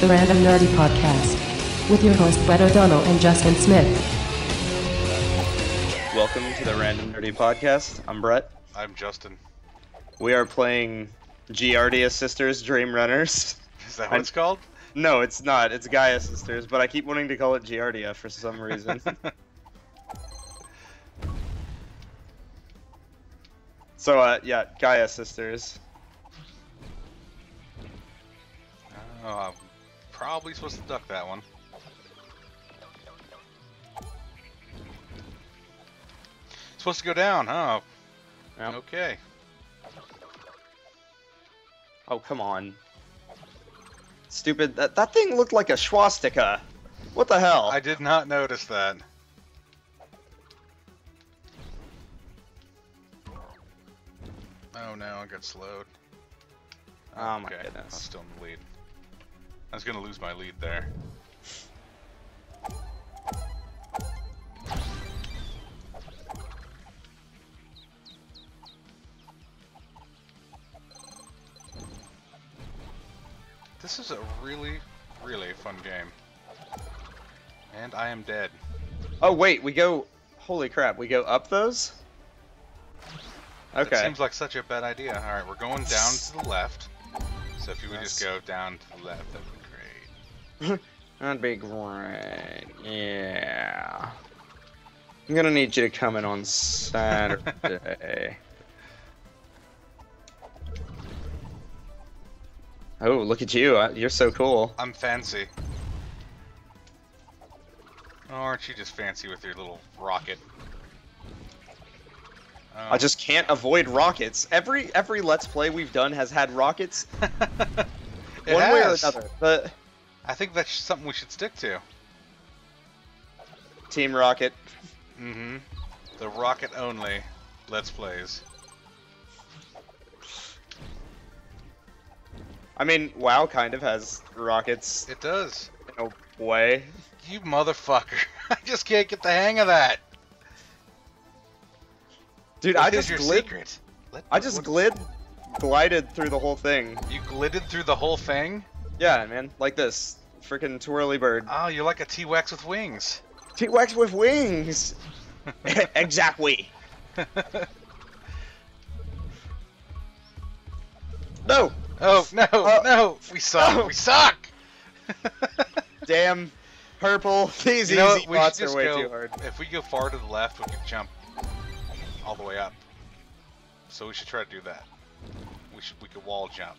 the Random Nerdy Podcast, with your host Brett O'Donnell and Justin Smith. Welcome to the Random Nerdy Podcast. I'm Brett. I'm Justin. We are playing Giardia Sisters Dream Runners. Is that what it's called? No, it's not. It's Giana Sisters, but I keep wanting to call it Giardia for some reason. so, uh, yeah, Giana Sisters. Oh, I'm probably supposed to duck that one. Supposed to go down, huh? Yep. Okay. Oh, come on. Stupid. That, that thing looked like a swastika. What the hell? I did not notice that. Oh no, I got slowed. Oh my okay. I'm goodness. still in the lead. I was gonna lose my lead there. This is a really, really fun game. And I am dead. Oh, wait, we go. Holy crap, we go up those? That Okay. seems like such a bad idea. Alright, we're going down to the left. So if you would just go down to the left, that would be great. That'd be great. Yeah. I'm gonna need you to come in on Saturday. oh, look at you. uh, You're so cool. I'm fancy. Oh, aren't you just fancy with your little rocket? Oh. I just can't avoid rockets. Every every Let's Play we've done has had rockets, one way or another. But I think that's something we should stick to. Team Rocket. Mm-hmm. The rocket only Let's Plays. I mean, WoW kind of has rockets It does. in a way. You motherfucker. I just can't get the hang of that. Dude, I just your glid. secret? I just glid, glided through the whole thing. You glided through the whole thing? Yeah, man, like this. Freaking twirly bird. Oh, you're like a T-Wex with wings. T-Rex with wings. exactly. No. Oh no, Oh. no, we suck, No. we suck. Damn. Purple. These you know easy? Bots are way go. too hard. If we go far to the left, we can jump all the way up. So we should try to do that. We should. We could wall jump.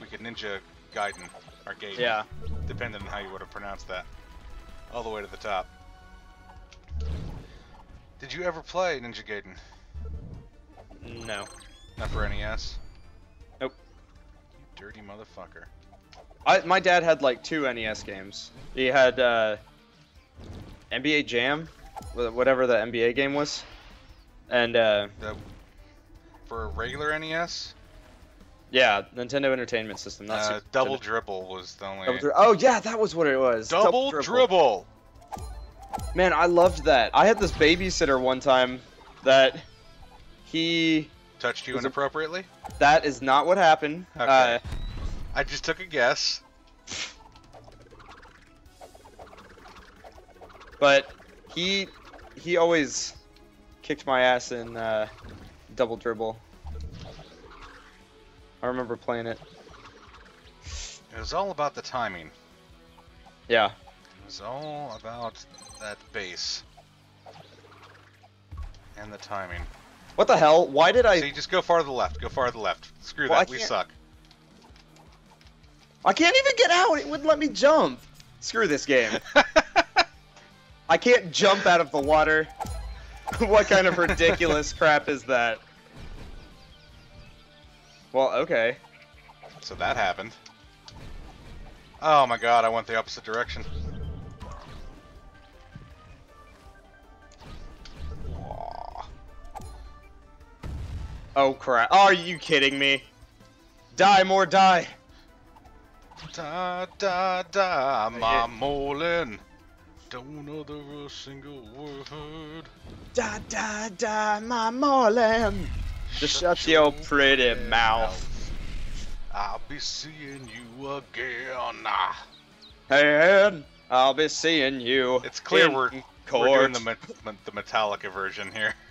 We could ninja Gaiden or Gaiden. Yeah. Depending on how you would have pronounced that. All the way to the top. Did you ever play Ninja Gaiden? No. Not for NES. Nope. You dirty motherfucker. I, my dad had like two NES games. He had uh, NBA Jam, whatever the NBA game was, and uh, The, for a regular NES, yeah, Nintendo Entertainment System. Not uh, Double Nintendo. Dribble was the only. Dri- Oh yeah, that was what it was. Double dribble. Man, I loved that. I had this babysitter one time that he. Touched you inappropriately? That is not what happened. Okay. Uh, I just took a guess. but he he always kicked my ass in uh, double dribble. I remember playing it. It was all about the timing. Yeah. It was all about that base. And the timing. What the hell? Why did I? See, just go far to the left. Go far to the left. Screw Well, that. We suck. I can't even get out. It wouldn't let me jump. Screw this game. I can't jump out of the water. what kind of ridiculous crap is that? Well, okay. so that happened. Oh my god, I went the opposite direction. Oh crap. Are you kidding me? Die more die. Da da da, my Molin. Don't utter a single word. Da da da, my Marlin. Just shut your pretty mouth. I'll be seeing you again. Ah. Hey, I'll be seeing you. It's clear we're court. we're doing the me- me- the Metallica version here.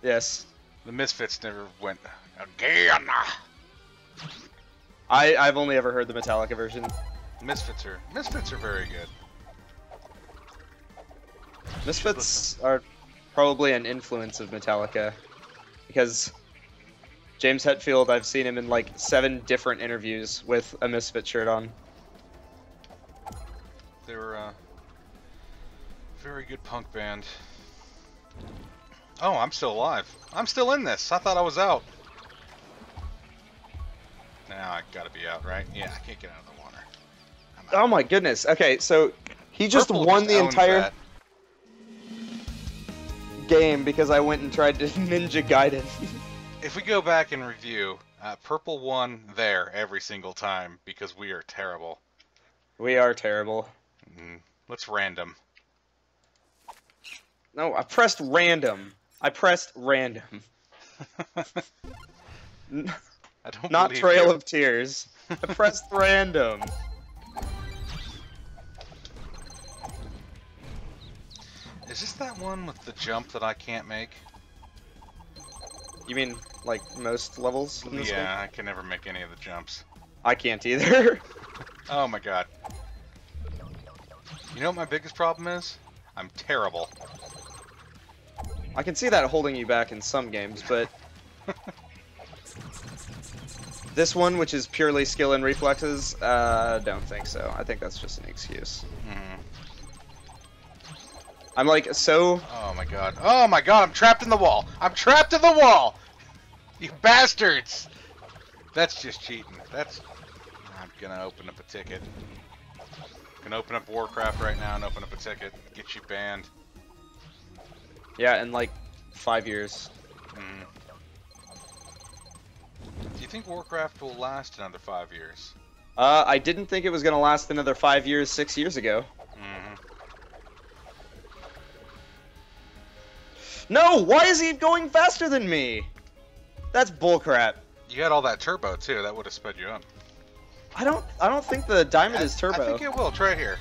Yes. The Misfits never went again. I, I've only ever heard the Metallica version. Misfits are Misfits are very good. Misfits are probably an influence of Metallica. Because James Hetfield, I've seen him in like seven different interviews with a Misfit shirt on. They were a uh, very good punk band. Oh, I'm still alive. I'm still in this. I thought I was out. Now I gotta be out, right? Yeah, I can't get out of the water. Oh my goodness. Okay, so he just Purple won the entire that. Game because I went and tried to Ninja Gaiden. If we go back and review, uh, Purple won there every single time because we are terrible. we are terrible. Mm, let's random. No, I pressed random. I pressed random. N- I don't Not Trail you. of Tears. I pressed random. Is this that one with the jump that I can't make? You mean like most levels yeah, game? I can never make any of the jumps. I can't either. Oh my god. You know what my biggest problem is? I'm terrible. I can see that holding you back in some games, but this one, which is purely skill and reflexes, uh, don't think so. I think that's just an excuse. Mhm. I'm like so. Oh my god. Oh my god, I'm trapped in the wall. I'm trapped in the wall! You bastards! That's just cheating. That's. I'm gonna open up a ticket. Gonna open up Warcraft right now and open up a ticket. Get you banned. Yeah, in like five years. Mm. Do you think Warcraft will last another five years? Uh, I didn't think it was gonna last another five years, six years ago. No, why is he going faster than me? That's bullcrap. You had all that turbo too. That would have sped you up. I don't. I don't think the diamond I- is turbo. I think it will. Try here.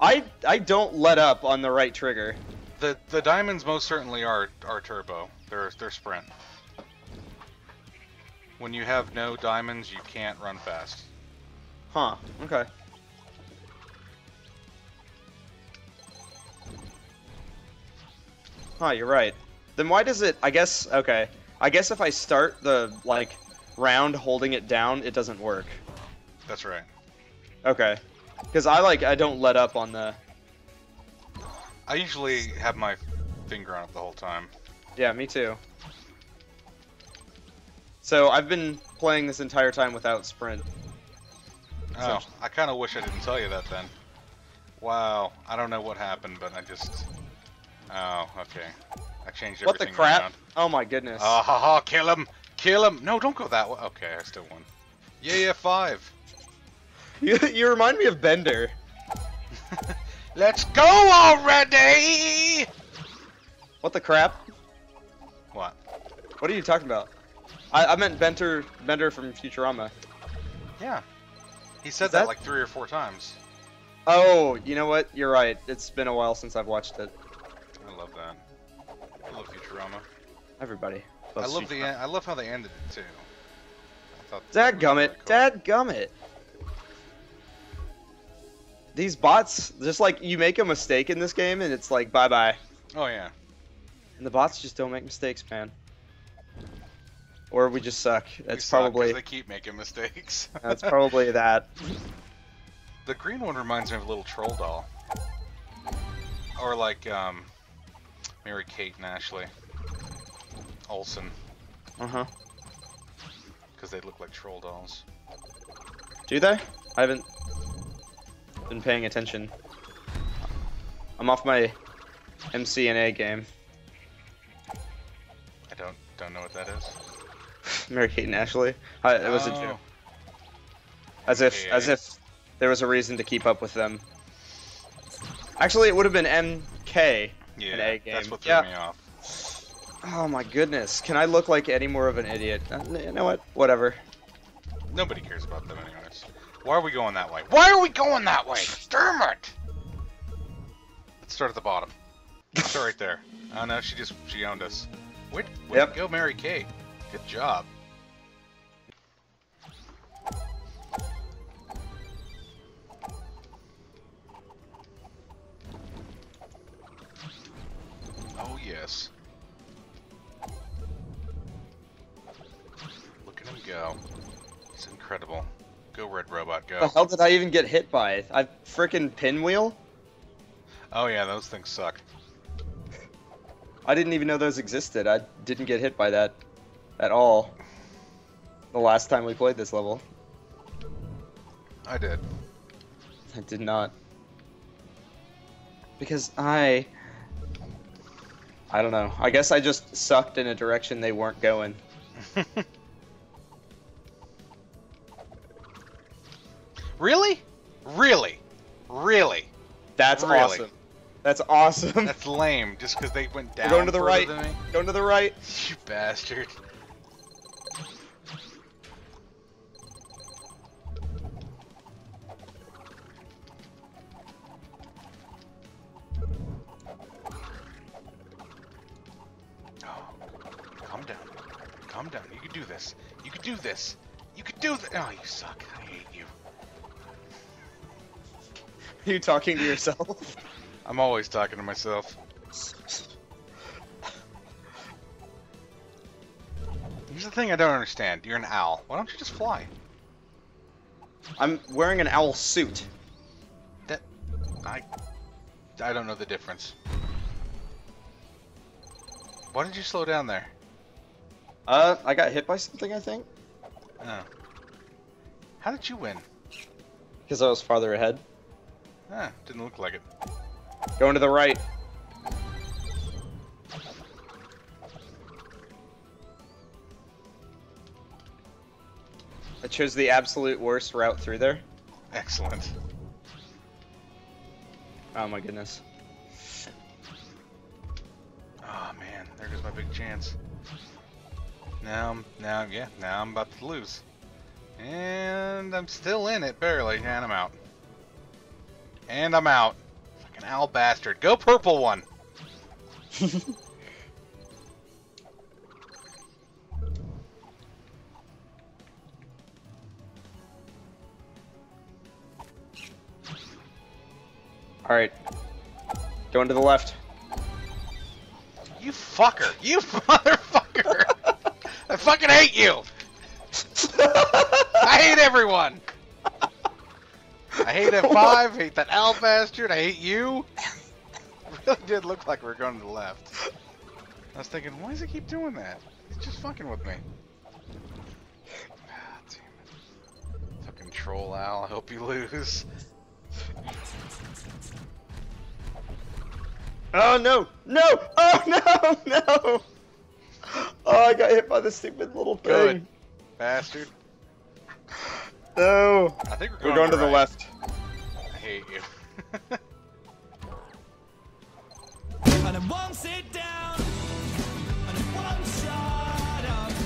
I I don't let up on the right trigger. The the diamonds most certainly are are turbo. They're they're sprint. When you have no diamonds, you can't run fast. Huh. Okay. Huh, you're right. Then why does it I guess okay. I guess if I start the like round holding it down, it doesn't work. That's right. Okay. Cuz I like I don't let up on the I usually have my finger on it the whole time. Yeah, me too. So I've been playing this entire time without sprint. Oh, I kind of wish I didn't tell you that then. Wow, I don't know what happened, but I just. Oh, okay. I changed What the crap? around. Oh my goodness. Ah ha ha! Kill him! Kill him! No, don't go that way. Okay, I still won. Yeah, yeah, five. You, you remind me of Bender. Let's go already! What the crap? What? What are you talking about? I, I meant Bender Bender from Futurama. Yeah. He said that, that- like three or four times. Oh, you know what? You're right. It's been a while since I've watched it. I love that. I love Futurama. Everybody. I love the. Futurama. en- I love how they ended it too. I thought Dad really gummit. cool. Dad gummit. These bots, just like you make a mistake in this game and it's like bye bye. Oh yeah. And the bots just don't make mistakes, man. Or we just suck. That's suck probably they keep making mistakes. that's probably that. the green one reminds me of a little troll doll. Or like um, Mary Kate and Ashley Olsen, Uh huh. because they look like troll dolls. Do they? I haven't been paying attention. I'm off my MCNA game. I don't don't know what that is. Mary Kate and Ashley. I, it was a Oh, joke. As if Okay. as if there was a reason to keep up with them. Actually, it would have been MK. Yeah, A game. that's what threw Yeah. me off. Oh my goodness. Can I look like any more of an idiot? Uh, you know what? Whatever. Nobody cares about them anyways. Why are we going that way? Why are we going that way? It! Let's start at the bottom. Start right there. Oh no, she just she owned us. Wait, way Yep. go, Mary Kate. Good job. Did I even get hit by? I freaking pinwheel? Oh yeah, those things suck. I didn't even know those existed. I didn't get hit by that at all. The last time we played this level, I did. I did not. Because I. I don't know. I guess I just sucked in a direction they weren't going. really? Really? Really? That's Really? awesome. That's awesome. That's lame. Just because they went down. We're going to the right. Going to the right. You bastard. Oh, calm down. Calm down. You can do this. You can do this. You can do this. Oh, you suck. Are you talking to yourself? I'm always talking to myself. Here's the thing I don't understand. You're an owl. Why don't you just fly? I'm wearing an owl suit. That I I don't know the difference. Why did you slow down there? Uh, I got hit by something, I think. Oh. How did you win? Because I was farther ahead. Ah, didn't look like it. Going to the right. I chose the absolute worst route through there. Excellent. Oh my goodness. Oh man, there goes my big chance. Now, I'm, now, yeah, now I'm about to lose. And I'm still in it, barely, and I'm out. And I'm out. Fucking owl bastard. Go purple one! Alright. Going to the left. You fucker! You motherfucker! I fucking hate you! I hate everyone! I hate F5, hate that owl bastard, I hate you! It really did look like we were going to the left. I was thinking, why does he keep doing that? He's just fucking with me. Ah, damn it. Fucking troll owl, I hope you lose. Oh no! No! Oh no! No! Oh, I got hit by the stupid little thing. Good. Bastard. No! I think we're We're going, going to the right. left.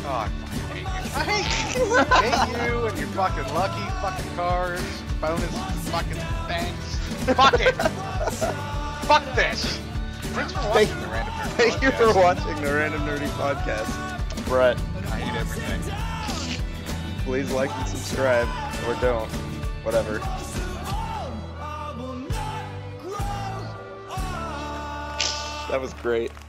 Oh, I fucking hate you. I hate you. I hate you and your fucking lucky fucking cars, bonus fucking things. Fuck it. Fuck this. Thanks for watching Thank- the Random Nerd Thank you for watching the Random Nerdy Podcast. Brett, I hate everything. please like and subscribe, or don't. Whatever. That was great.